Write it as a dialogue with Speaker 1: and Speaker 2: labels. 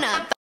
Speaker 1: Ghana.